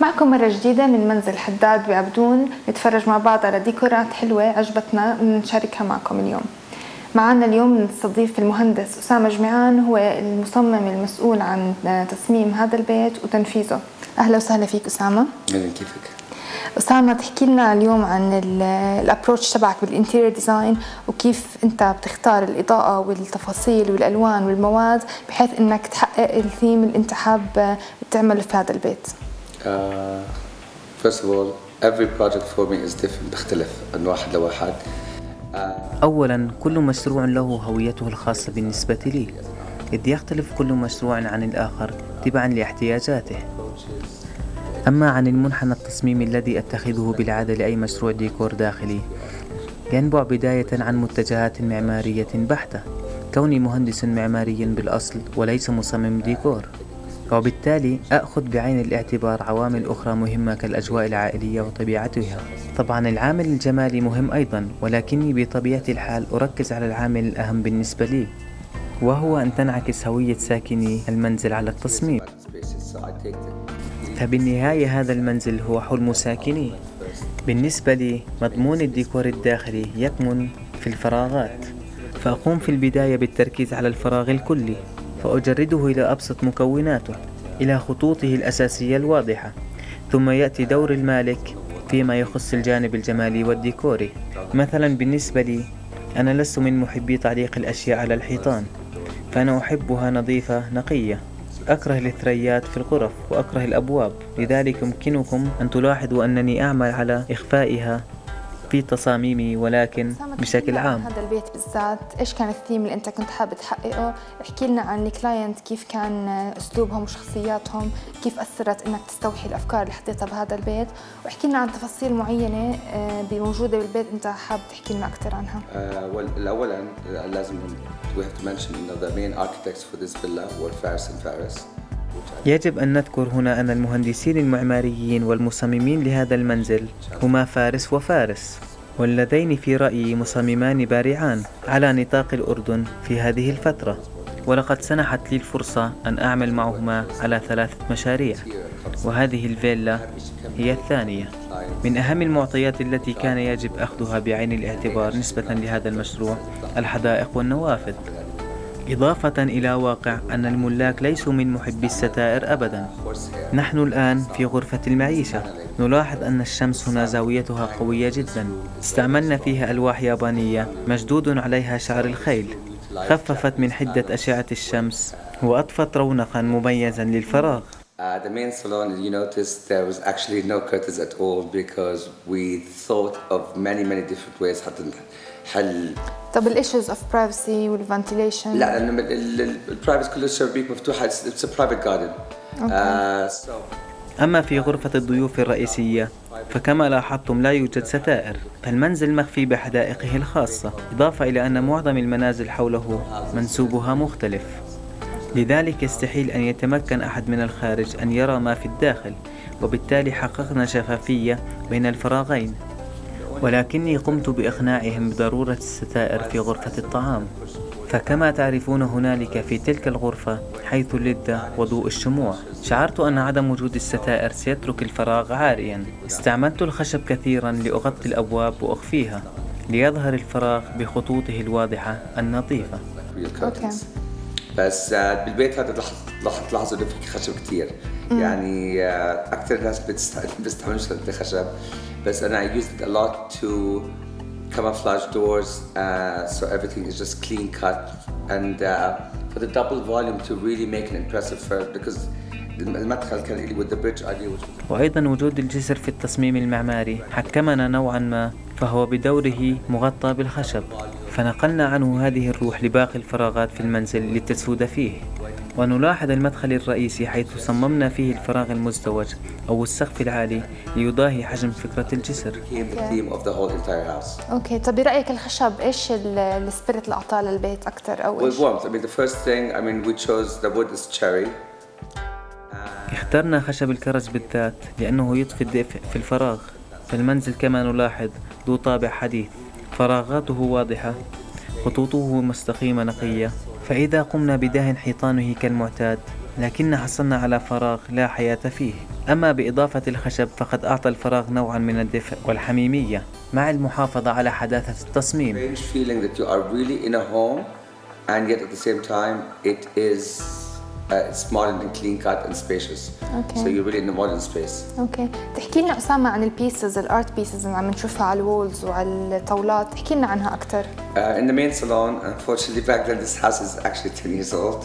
معكم مرة جديدة من منزل حداد بعبدون نتفرج مع بعض على ديكورات حلوة عجبتنا ونشاركها معكم اليوم معنا اليوم نستضيف المهندس أسامة جمعان هو المصمم المسؤول عن تصميم هذا البيت وتنفيذه أهلا وسهلا فيك أسامة أهلا كيفك؟ أسامة تحكي لنا اليوم عن ال approach تبعك بال interior design وكيف أنت بتختار الإضاءة والتفاصيل والألوان والمواد بحيث أنك تحقق الثيم اللي أنت حاب تعمله في هذا البيت. First of all, every project for me is different بختلف من واحد لواحد. Uh, أولا كل مشروع له هويته الخاصة بالنسبة لي. إذ يختلف كل مشروع عن الآخر تبعا لاحتياجاته. أما عن المنحنى التصميمي الذي أتخذه بالعادة لأي مشروع ديكور داخلي ينبع بداية عن متجهات معمارية بحتة كوني مهندس معماري بالأصل وليس مصمم ديكور. وبالتالي أخذ بعين الاعتبار عوامل أخرى مهمة كالأجواء العائلية وطبيعتها. طبعا العامل الجمالي مهم أيضا ولكني بطبيعة الحال أركز على العامل الأهم بالنسبة لي وهو أن تنعكس هوية ساكني المنزل على التصميم. فبالنهاية هذا المنزل هو حلم ساكنيه بالنسبة لي مضمون الديكور الداخلي يكمن في الفراغات فأقوم في البداية بالتركيز على الفراغ الكلي. فأجرده إلى أبسط مكوناته إلى خطوطه الأساسية الواضحة. ثم يأتي دور المالك فيما يخص الجانب الجمالي والديكوري. مثلا بالنسبة لي أنا لست من محبي تعليق الأشياء على الحيطان فأنا أحبها نظيفة نقية. أكره الثريات في الغرف وأكره الأبواب لذلك يمكنكم أن تلاحظوا أنني أعمل على إخفائها في تصاميمي ولكن بشكل عام. هذا البيت بالذات. إيش كان الثيم اللي أنت كنت حابب تحققه؟ احكي لنا عن الكلاينت كيف كان أسلوبهم وشخصياتهم؟ كيف أثرت إنك تستوحي الأفكار اللي حطيتها بهذا البيت؟ واحكي لنا عن تفاصيل معينة موجوده بالبيت أنت حابب تحكي لنا أكثر عنها. uh, اولا لازم we have to mention you know, the main architects for this villa were Faris and Faris. يجب أن نذكر هنا أن المهندسين المعماريين والمصممين لهذا المنزل هما فارس وفارس واللذين في رأيي مصممان بارعان على نطاق الأردن في هذه الفترة. ولقد سنحت لي الفرصة أن أعمل معهما على ثلاثة مشاريع وهذه الفيلا هي الثانية. من أهم المعطيات التي كان يجب أخذها بعين الاعتبار نسبة لهذا المشروع الحدائق والنوافذ. إضافة إلى واقع أن الملاك ليسوا من محبي الستائر أبدا. نحن الآن في غرفة المعيشة. نلاحظ أن الشمس هنا زاويتها قوية جدا. استعملنا فيها ألواح يابانية مشدود عليها شعر الخيل. خففت من حدة أشعة الشمس وأضفت رونقا مميزا للفراغ. Uh, the main salon, you نحل طب ال issues of privacy وال ventilation لا لأنه ال privacy كل الشبابيك مفتوحة. it's private garden أما في غرفة الضيوف الرئيسية فكما لاحظتم لا يوجد ستائر فالمنزل مخفي بحدائقه الخاصة إضافة إلى أن معظم المنازل حوله منسوبها مختلف. لذلك يستحيل أن يتمكن أحد من الخارج أن يرى ما في الداخل وبالتالي حققنا شفافية بين الفراغين. ولكني قمت بإقناعهم بضرورة الستائر في غرفة الطعام فكما تعرفون هنالك في تلك الغرفة حيث اللذة وضوء الشموع شعرت أن عدم وجود الستائر سيترك الفراغ عاريا استعملت الخشب كثيرا لأغطي الأبواب وأخفيها ليظهر الفراغ بخطوطه الواضحة النظيفة. بس بالبيت هذا لاحظت تلاحظوا انه في خشب كثير يعني أكثر الناس بيستعملوا الخشب بس أنا I used it a lot to camouflage doors uh, so everything is just clean cut. And uh, for the double volume to really make an impressive first because المدخل كان اللي with the bridge idea which وأيضا وجود الجسر في التصميم المعماري. حكمنا نوعا ما فهو بدوره مغطى بالخشب. فنقلنا عنه هذه الروح لباقي الفراغات في المنزل لتسود فيه. ونلاحظ المدخل الرئيسي حيث صممنا فيه الفراغ المزدوج أو السقف العالي ليضاهي حجم فكرة الجسر. okay طب برأيك الخشب إيش ال spirit اللي اعطاه للبيت أكثر أو إيش؟ اخترنا خشب الكرز بالذات لأنه يضفي الدفء في الفراغ. فالمنزل كما نلاحظ ذو طابع حديث. فراغاته واضحة خطوطه مستقيمة نقية. فإذا قمنا بدهن حيطانه كالمعتاد لكن حصلنا على فراغ لا حياة فيه. أما بإضافة الخشب فقد أعطى الفراغ نوعا من الدفء والحميمية مع المحافظة على حداثة التصميم. It's modern and clean cut and spacious. Okay. so you're really in a modern space. okay تحكي لنا أسامة عن ال pieces ال art pieces اللي عم نشوفها على ال walls وعلى الطاولات. تحكي لنا عنها أكثر uh, in the main salon unfortunately back then this house is actually 10 years old.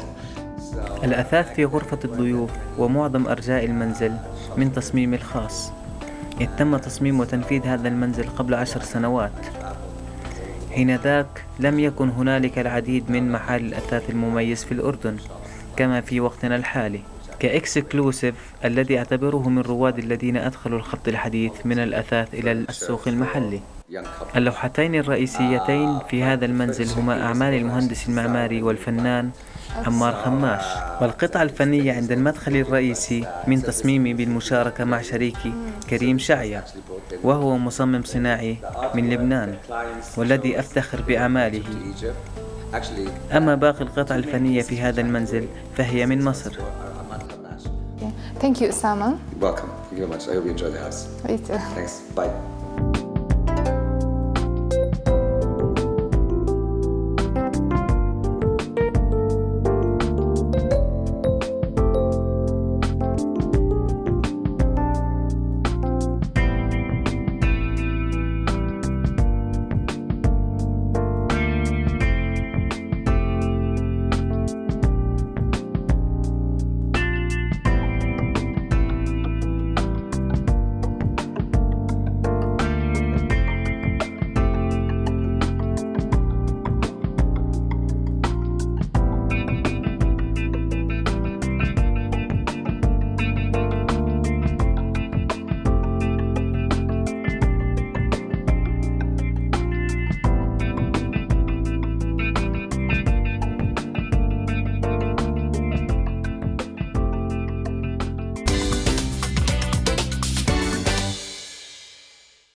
So الأثاث في غرفة الضيوف ومعظم أرجاء المنزل من تصميمي الخاص. إذ تم تصميم وتنفيذ هذا المنزل قبل عشر سنوات. حينذاك لم يكن هنالك العديد من محال الأثاث المميز في الأردن. كما في وقتنا الحالي كإكسكلوسيف الذي أعتبره من رواد الذين أدخلوا الخط الحديث من الأثاث إلى السوق المحلي. اللوحتين الرئيسيتين في هذا المنزل هما أعمال المهندس المعماري والفنان عمار خماش. والقطعة الفنية عند المدخل الرئيسي من تصميمي بالمشاركة مع شريكي كريم شعيا وهو مصمم صناعي من لبنان والذي أفتخر بأعماله. أما باقي القطع الفنية في هذا المنزل فهي من مصر thank you اسامه welcome thank you very much I hope you enjoy the house ريت- thanks bye